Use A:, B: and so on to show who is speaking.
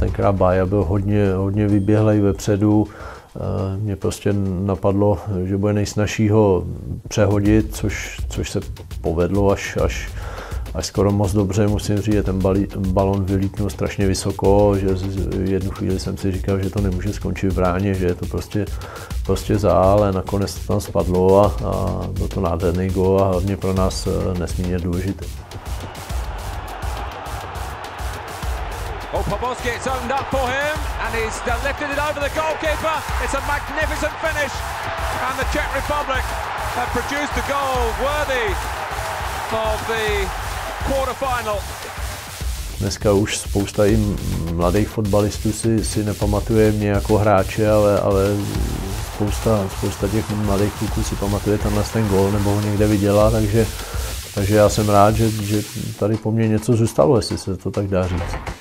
A: tenkrát Bája byl hodně, hodně vyběhlej vepředu, mě prostě napadlo, že bude nejsnažší ho přehodit, což, což se povedlo až, až, až skoro moc dobře, musím říct, že ten balí, balon vylítnul strašně vysoko, že jednu chvíli jsem si říkal, že to nemůže skončit v bráně, že je to prostě, prostě za, ale nakonec to tam spadlo a, a byl to nádherný gol a hlavně pro nás eh, nesmírně důležitý. Oh, Poborski, it's opened up for him, and he's lifted it over the goalkeeper. It's a magnificent finish, and the Czech Republic have produced a goal worthy of the quarterfinal. Dneska už spousta i mladých fotbalistů si, si nepamatuje mě jako hráče, ale, ale spousta, spousta těch mladých kluků si pamatuje tenhle ten gol nebo ho někde viděla, takže, takže já jsem rád, že, že tady po mně něco zůstalo, jestli se to tak dá říct.